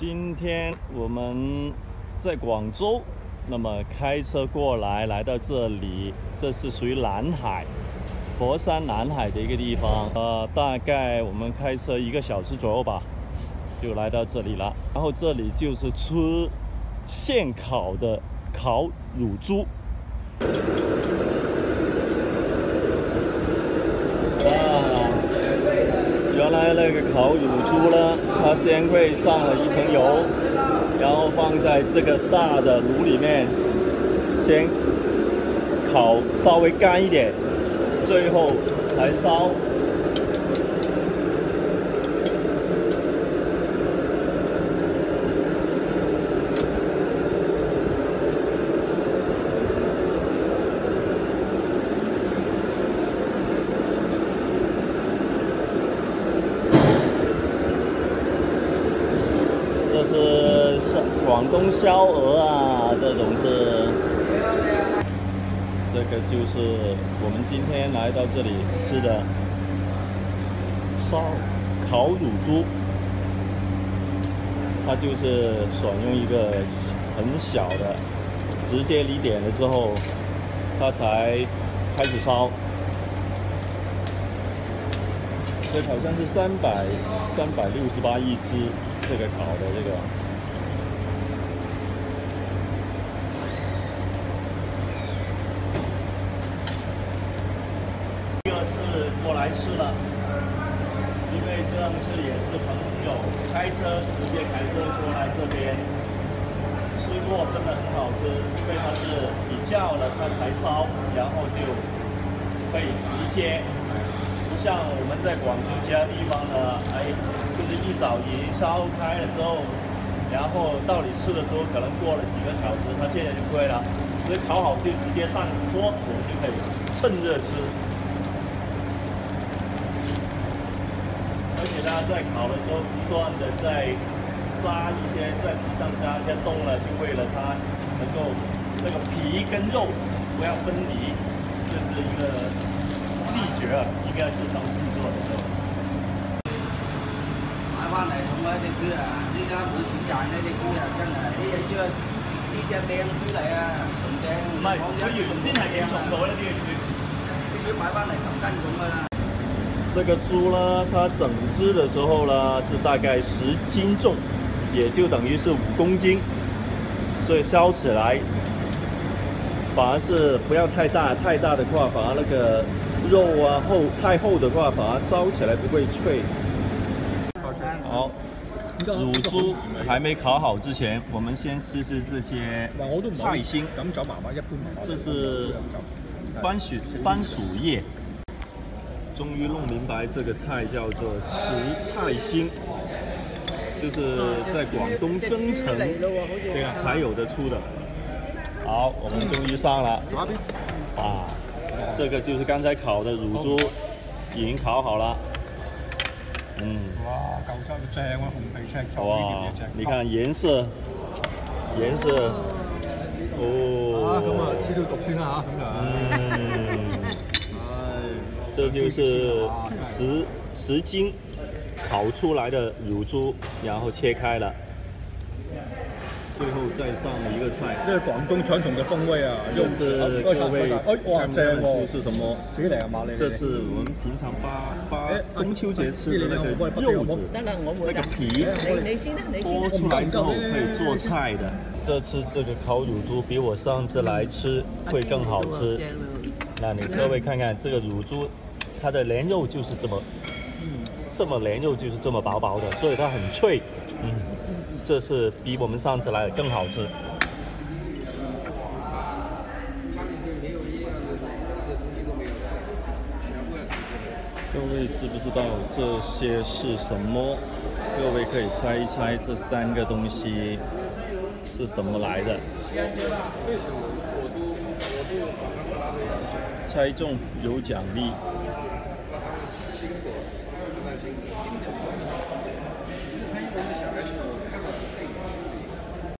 今天我们在广州，那么开车过来，来到这里，这是属于南海，佛山南海的一个地方。呃，大概我们开车一个小时左右吧，就来到这里了。然后这里就是吃现烤的烤乳猪。原来那个烤乳猪呢，它先会上了一层油，然后放在这个大的炉里面，先烤稍微干一点，最后才烧。广东烧鹅啊，这种是，这个就是我们今天来到这里吃的烧烤乳猪，它就是选用一个很小的，直接你点了之后，它才开始烧，这好像是三百三百六十八一只，这个烤的这个。第二次过来吃了，因为上次也是朋友开车直接开车过来这边吃过，真的很好吃。因为它是你叫了它才烧，然后就可以直接，不像我们在广州其他地方呢，哎，就是一早已经烧开了之后，然后到你吃的时候可能过了几个小时，它现在就亏了，所以烤好就直接上桌就可以趁热吃。在烤的时候，不断的在扎一些，在皮上扎一些洞了，就为了它能够这个皮跟肉不要分离，这是一个秘诀，应该要知道制作的时候。买翻嚟送翻一豬啊！你家每次带呢，啲豬啊，真係呢只呢只饼煮嚟啊，仲正，唔係，佢原先係幾重到呢？呢只买翻嚟十斤重啊？这个猪呢，它整只的时候呢是大概十斤重，也就等于是五公斤，所以烧起来，反而是不要太大，太大的话，反而那个肉啊厚太厚的话，反而烧起来不会脆。好，乳猪还没烤好之前，我们先试试这些菜心，这是番薯番薯叶。终于弄明白这个菜叫做“吃菜心”，就是在广东增城才有的出的。好，我们终于上了。哇，这个就是刚才烤的乳猪，已经烤好了。嗯。哇，够生正啊！红皮赤肉。哇，你看颜色，颜色。哦。啊，咁啊，知道读书啦吓，咁就。这就是十十斤烤出来的乳猪，然后切开了，最后再上一个菜，这是广东传统的风味啊。又是各位，哇，这哦。这是什么？这是我们平常八八中秋节吃的那个柚子，那个皮剥出来之后可以做菜的。这次这个烤乳猪比我上次来吃会更好吃。那你各位看看这个乳猪。它的莲肉就是这么，嗯，这么莲肉就是这么薄薄的，所以它很脆，嗯，这是比我们上次来的更好吃。各位知不知道这些是什么？各位可以猜一猜这三个东西是什么来的？猜中有奖励。